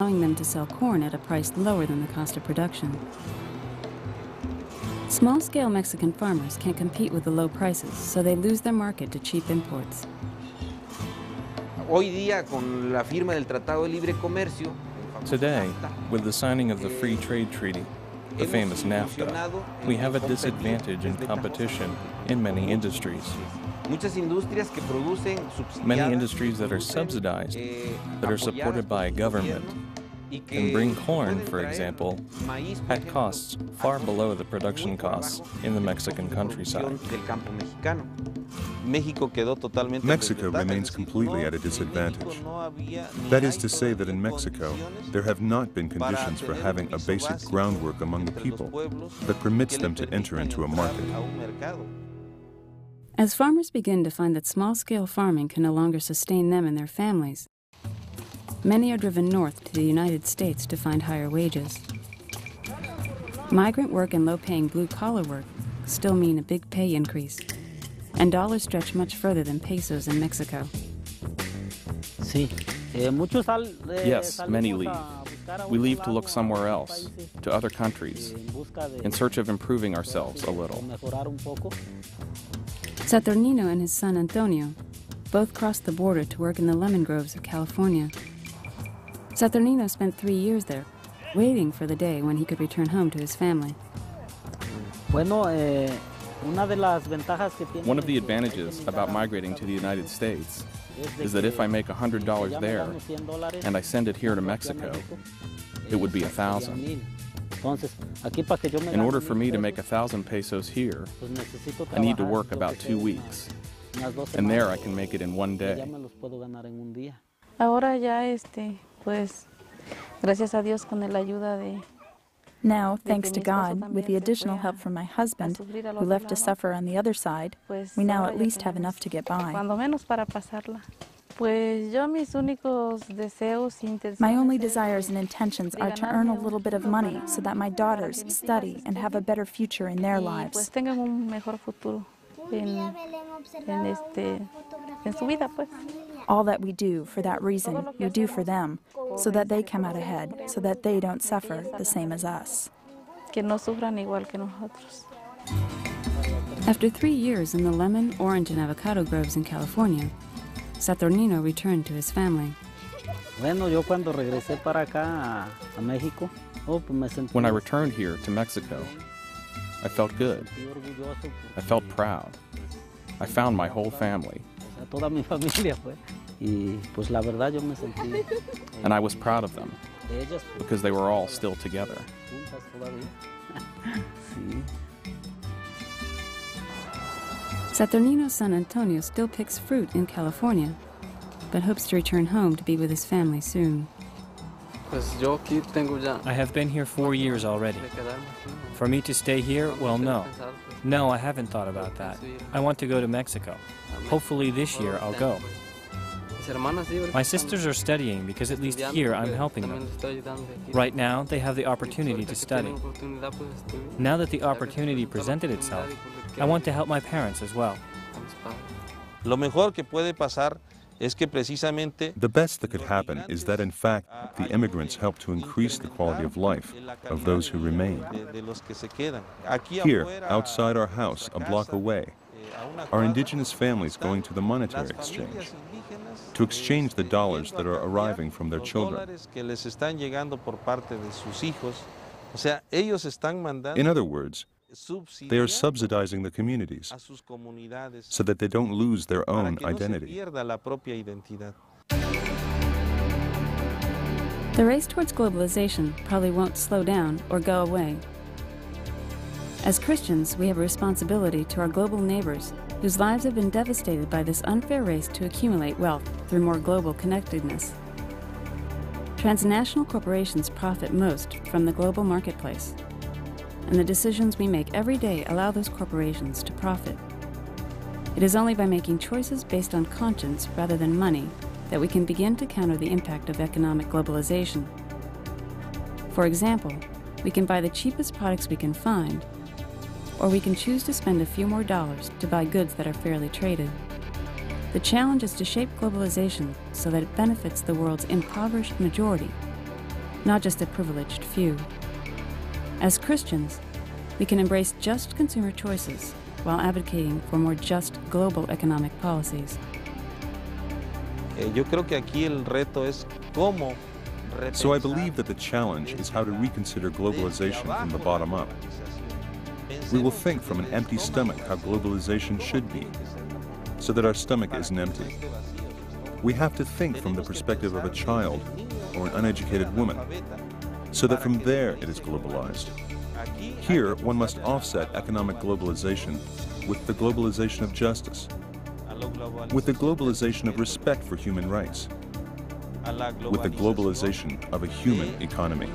allowing them to sell corn at a price lower than the cost of production. Small scale Mexican farmers can't compete with the low prices, so they lose their market to cheap imports. Hoy día, con la firma del Tratado de Libre Comercio, Today, with the signing of the Free Trade Treaty, the famous NAFTA, we have a disadvantage in competition in many industries. Muchas industrias que producen Many industries that are subsidized, eh, that are supported by a government, gobierno can bring corn, for example, at costs far below the production costs in the Mexican countryside. producción del campo mexicano. México quedó totalmente en Mexico desventaja, remains completely at a disadvantage. México no había ni That hay is to say that in Mexico, there have not been conditions for having a basic groundwork among the people that permits them to enter into a market. A un mercado. As farmers begin to find that small scale farming can no longer sustain them and their families, many are driven north to the United States to find higher wages. Migrant work and low paying blue collar work still mean a big pay increase, and dollars stretch much further than pesos in Mexico. Sí. Eh, muchos sal, eh, Yes, many leave. a buscar a We leave to look somewhere else, to other countries, en busca de- in search of improving ourselves a little. Mejorar. Saturnino and his son Antonio both crossed the border to work in the lemon groves of California. Saturnino spent three years there, waiting for the day when he could return home to his family. Bueno, eh, una de las ventajas que tiene One of the que hay que advantages about migrating to the United States is that if I make si $100 there gano 100 dólares, and I send it here to Mexico, it would be a thousand. Serían mil. Entonces, aquí para que yo me In order for me to make a thousand pesos here, I need to work about two weeks. And there I can make it in one day. me los puedo ganar en un día. Ahora ya, este, pues, gracias a Dios con la ayuda de Now, thanks to God, with the additional help from my husband, who left to lado, suffer on the other side, we now at least have enough to get by. Cuando menos para pasarla. Pues yo mis únicos deseos y intenciones My only desires and intentions are to earn a little bit of money so that my daughters que mis hijas study and have a better future in their lives. tengan un mejor futuro en, en este en su vida pues. All that we do for that reason, you do for them, so that they come out ahead, so that they don't suffer the same as us. Que no sufran igual que nosotros. After three years in the lemon, orange, and avocado groves in California, Saturnino returned to his family. Bueno, yo cuando regresé para acá a, a México, oh, pues me sentí When I returned here to Mexico, I felt good. I felt proud. I found my whole family, o sea, toda mi familia fue. Y pues la verdad yo me sentí eh, and I was proud of them de ellas pues, because they were all still together. juntas todavía. sí. Saturnino's son Antonio still picks fruit in California, but hopes to return home to be with his family soon. Pues yo aquí tengo ya I have been here four years already. de quedarme aquí. ¿no? For me to stay here, well, no. No, I haven't thought about that. I want to go to México. Hopefully this year I'll go. My sisters are studying because at least here I'm helping them. les estoy ayudando aquí. Right now, they have the opportunity to study. tienen oportunidad, pues, estoy- Now that the opportunity presented itself, y pues le I want to help my parents as well. a mis padres. Lo mejor que puede pasar es que precisamente The best that could happen is that, in fact, the immigrants help to increase the quality of life of those who remain. de, de los que se quedan. Aquí Here, outside our house, a block away, eh, are indigenous families going to the monetary exchange familias indígenas, to exchange the dollars that are arriving from their children. dólares que les están llegando por parte de sus hijos. O sea, ellos están mandando In other words, they are subsidizing the communities a sus comunidades so that they don't lose their own que no se identity. pierda la propia identidad. The race towards globalization probably won't slow down or go away. As Christians, we have a responsibility to our global neighbors whose lives have been devastated by this unfair race to accumulate wealth through more global connectedness. Transnational corporations profit most from the global marketplace, and the decisions we make every day allow those corporations to profit. It is only by making choices based on conscience rather than money that we can begin to counter the impact of economic globalization. For example, we can buy the cheapest products we can find, or we can choose to spend a few more dollars to buy goods that are fairly traded. The challenge is to shape globalization so that it benefits the world's impoverished majority not just a privileged few. As Christians, we can embrace just consumer choices while advocating for more just global economic policies. Eh, yo creo que aquí el reto es cómo So I believe that the challenge is how to reconsider globalization from the bottom up. We will think from an empty stomach how globalization should be, so that our stomach isn't empty. We have to think from the perspective of a child or an uneducated woman, so that from there it is globalized. Here, one must offset economic globalization with the globalization of justice, with the globalization of respect for human rights, with the globalization of a human economy.